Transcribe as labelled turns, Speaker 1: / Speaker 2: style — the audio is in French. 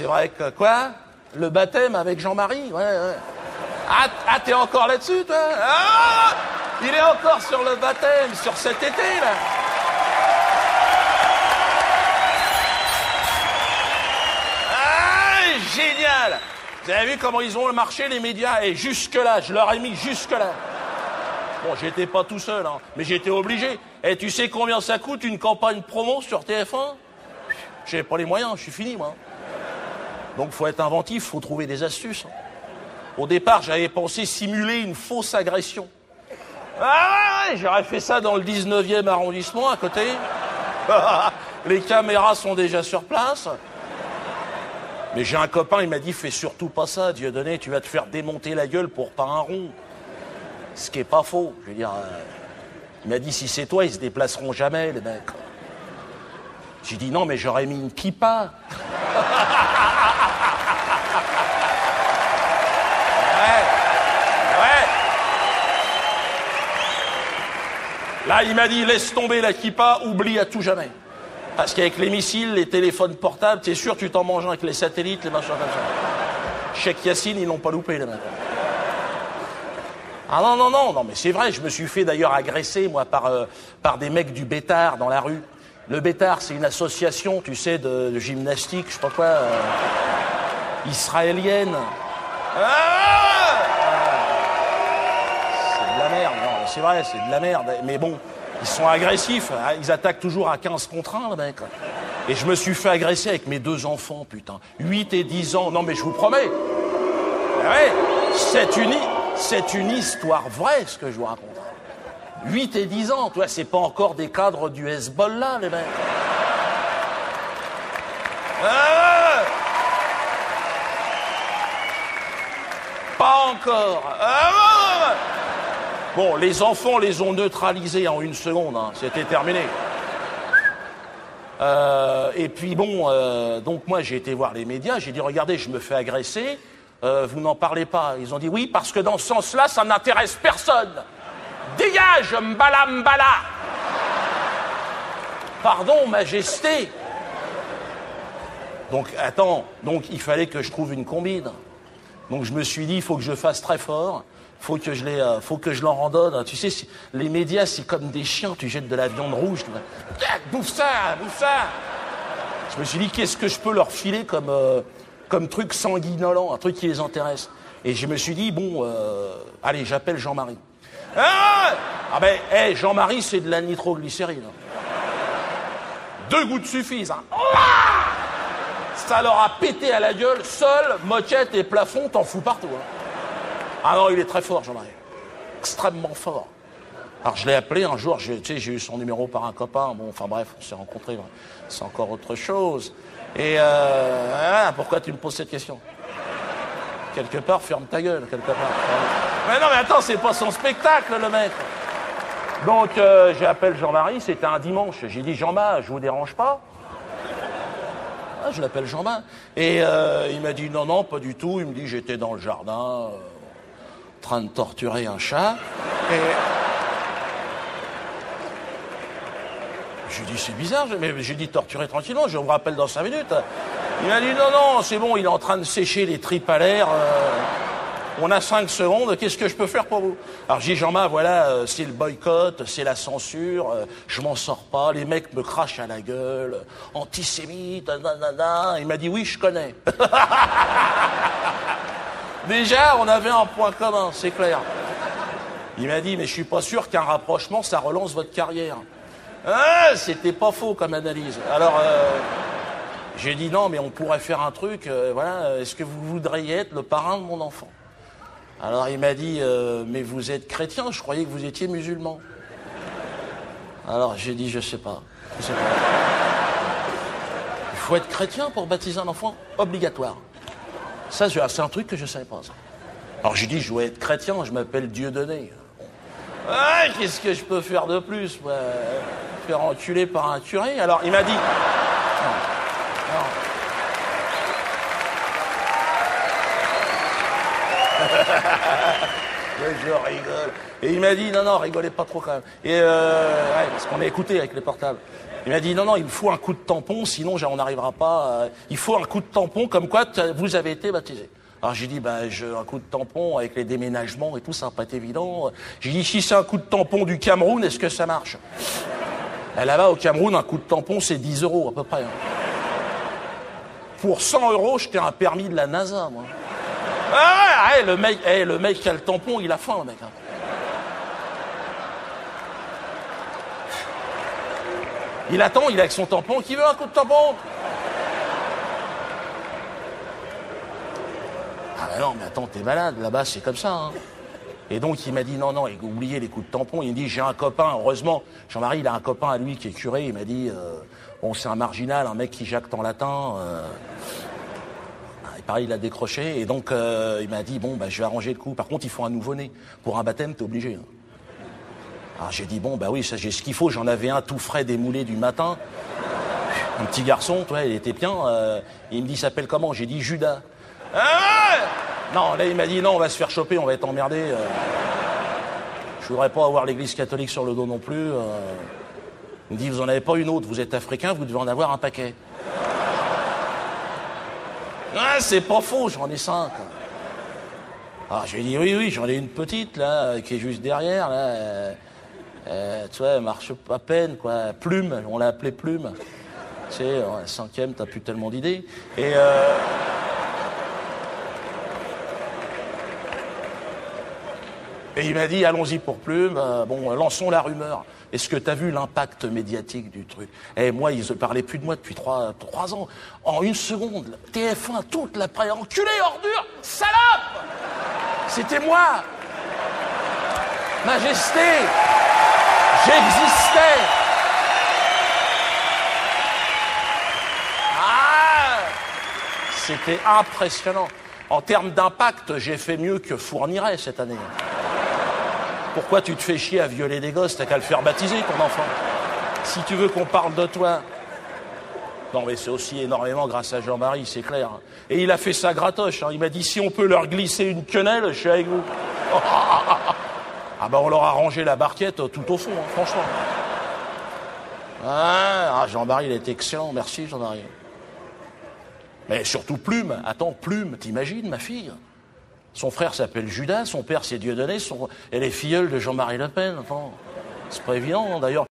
Speaker 1: C'est vrai que quoi? Le baptême avec Jean-Marie? Ouais, ouais. Ah, ah, t'es encore là-dessus, toi? Ah Il est encore sur le baptême, sur cet été, là Ah, génial Vous avez vu comment ils ont marché, les médias? Et jusque-là, je leur ai mis jusque-là. Bon, j'étais pas tout seul, hein, mais j'étais obligé. Et tu sais combien ça coûte une campagne promo sur TF1 J'ai pas les moyens, je suis fini, moi. Donc faut être inventif, faut trouver des astuces. Au départ, j'avais pensé simuler une fausse agression. Ah ouais, j'aurais fait ça dans le 19e arrondissement à côté. Les caméras sont déjà sur place. Mais j'ai un copain, il m'a dit fais surtout pas ça, Dieudonné, tu vas te faire démonter la gueule pour pas un rond. Ce qui est pas faux. Je veux dire, euh, il m'a dit si c'est toi, ils se déplaceront jamais, les mecs. J'ai dit non, mais j'aurais mis une kippa. Là, il m'a dit laisse tomber la kippa, oublie à tout jamais. Parce qu'avec les missiles, les téléphones portables, t'es sûr tu t'en manges avec les satellites, les machins comme ça. Cheikh Yassine, ils n'ont pas loupé les mecs. Ah non, non, non, non, mais c'est vrai, je me suis fait d'ailleurs agresser, moi, par, euh, des mecs du Bétard dans la rue. Le Bétard, c'est une association, tu sais, de, de gymnastique, je sais pas quoi, euh, israélienne. Ah c'est de la merde, non, c'est vrai, c'est de la merde. Mais bon, ils sont agressifs, hein, ils attaquent toujours à 15 contre 1, le mec. Et je me suis fait agresser avec mes deux enfants, putain. 8 et 10 ans. Non, mais je vous promets. Ah ouais, c'est une, une histoire vraie, ce que je vous raconte. 8 et 10 ans, toi, c'est pas encore des cadres du Hezbollah, les mecs. Ah pas encore. Ah bon, les enfants les ont neutralisés en une seconde, hein. c'était terminé. Euh, et puis bon, euh, donc moi j'ai été voir les médias, j'ai dit regardez, je me fais agresser, euh, vous n'en parlez pas. Ils ont dit oui, parce que dans ce sens-là, ça n'intéresse personne. Dégage, mbala mbala Pardon, majesté Donc, attends, donc il fallait que je trouve une combine. Donc je me suis dit, il faut que je fasse très fort, faut que je les, euh, faut que je leur en donne. Tu sais, les médias, c'est comme des chiens, tu jettes de la viande rouge. Ah, Bouffe ça, bouffe ça Je me suis dit, qu'est-ce que je peux leur filer comme, euh, comme truc sanguinolent, un truc qui les intéresse? Et je me suis dit, bon, euh, allez, j'appelle Jean-Marie. Ah, ah ben, hé, Jean-Marie, c'est de la nitroglycérine. Deux gouttes suffisent. hein. Ça leur a pété à la gueule, sol, moquette et plafond, t'en fous partout. hein. Ah non, il est très fort, Jean-Marie. Extrêmement fort. Alors je l'ai appelé un jour, j'ai tu sais, eu son numéro par un copain, bon, enfin bref, on s'est rencontrés, c'est encore autre chose. Et euh, pourquoi tu me poses cette question? Quelque part, ferme ta gueule, quelque part. Mais non, mais attends, c'est pas son spectacle, le mec. Donc, euh, j'appelle Jean-Marie, c'était un dimanche. J'ai dit, Jean-Marie, je vous dérange pas? Ah, Je l'appelle Jean-Marie. Et euh, il m'a dit, non, non, pas du tout. Il me dit, j'étais dans le jardin, euh, train de torturer un chat. Et... Je lui dis, c'est bizarre, mais j'ai dit torturer tranquillement, je vous rappelle dans cinq minutes. Il m'a dit, non, non, c'est bon, il est en train de sécher les tripes à l'air. euh, on a cinq secondes, qu'est-ce que je peux faire pour vous? Alors j'ai dit, Jean-Marc, voilà, euh, c'est le boycott, c'est la censure, euh, je m'en sors pas, les mecs me crachent à la gueule, antisémite. Il m'a dit, oui, je connais. Déjà, on avait un point commun, c'est clair. Il m'a dit, mais je suis pas sûr qu'un rapprochement, ça relance votre carrière. Ah, c'était pas faux comme analyse. Alors, euh, j'ai dit non, mais on pourrait faire un truc. euh, voilà, est-ce que vous voudriez être le parrain de mon enfant? Alors il m'a dit, euh, mais vous êtes chrétien, je croyais que vous étiez musulman. Alors j'ai dit, je sais pas. Je sais pas. Il faut être chrétien pour baptiser un enfant Obligatoire. Ça, c'est un truc que je savais pas. Alors j'ai dit, je dois être chrétien, je m'appelle Dieudonné. Ah, qu'est-ce que je peux faire de plus Faire enculer par un curé? Alors il m'a dit. Non, non. je rigole. Et il m'a dit, non, non, rigolez pas trop quand même. Et euh, ouais, parce qu'on a écouté avec les portables. Il m'a dit, non, non, il me faut un coup de tampon, sinon on n'arrivera pas. euh, il faut un coup de tampon, comme quoi vous avez été baptisé. Alors j'ai dit, ben, je, un coup de tampon avec les déménagements et tout, ça va pas être évident. J'ai dit, si c'est un coup de tampon du Cameroun, est-ce que ça marche? Et Là-bas, au Cameroun, un coup de tampon, c'est 10 euros à peu près. hein. Pour 100 euros, j'étais un permis de la NASA, moi. Ah ouais, le mec, eh, le mec qui a le tampon, il a faim, mec. hein. Il attend, il est avec son tampon. Qui veut un coup de tampon? Ah bah non, mais attends, t'es malade. Là-bas, c'est comme ça. hein. Et donc, il m'a dit, non, non, oubliez les coups de tampon. Il me dit, j'ai un copain, heureusement. Jean-Marie, il a un copain à lui qui est curé. Il m'a dit, euh, bon, c'est un marginal, un mec qui jacte en latin. euh, et pareil, il a décroché. Et donc, euh, il m'a dit, bon, bah, je vais arranger le coup. Par contre, il faut un nouveau-né. Pour un baptême, t'es obligé. hein. Alors j'ai dit, bon, bah oui, ça j'ai ce qu'il faut. J'en avais un tout frais démoulé du matin. Un petit garçon, toi, il était bien. euh, il me dit, il s'appelle comment? J'ai dit, Judas. Ah ouais non, là, il m'a dit, non, on va se faire choper, on va être emmerdé. euh. je voudrais pas avoir l'église catholique sur le dos non plus. Il me dit, vous en avez pas une autre, vous êtes africain, vous devez en avoir un paquet. Ah, c'est pas faux, j'en ai cinq. Ah, je lui ai dit, oui, oui, j'en ai une petite, là, qui est juste derrière, là. euh, euh, tu vois, elle marche à peine, quoi. Plume, on l'a appelée Plume. Tu sais, cinquième, t'as plus tellement d'idées. Et, euh, et il m'a dit, allons-y pour Plume, bon, lançons la rumeur. Est-ce que t'as vu l'impact médiatique du truc? Et moi, ils ne parlaient plus de moi depuis trois, trois ans. En une seconde, TF1, toute la presse, enculé, ordure, salope C'était moi Majesté J'existais Ah C'était impressionnant. En termes d'impact, j'ai fait mieux que Fourniret cette année. Pourquoi tu te fais chier à violer des gosses T'as qu'à le faire baptiser, ton enfant. Si tu veux qu'on parle de toi. Non, mais c'est aussi énormément grâce à Jean-Marie, c'est clair. Et il a fait ça gratoche. hein. Il m'a dit si on peut leur glisser une quenelle, je suis avec vous. Ah ben on leur a rangé la barquette tout au fond, hein, franchement. Ah, ah, Jean-Marie, il est excellent. Merci, Jean-Marie. Mais surtout Plume. Attends, Plume, t'imagines, ma fille? Son frère s'appelle Judas, son père c'est Dieudonné, son... elle est filleule de Jean-Marie Le Pen. Attends, c'est évident, d'ailleurs.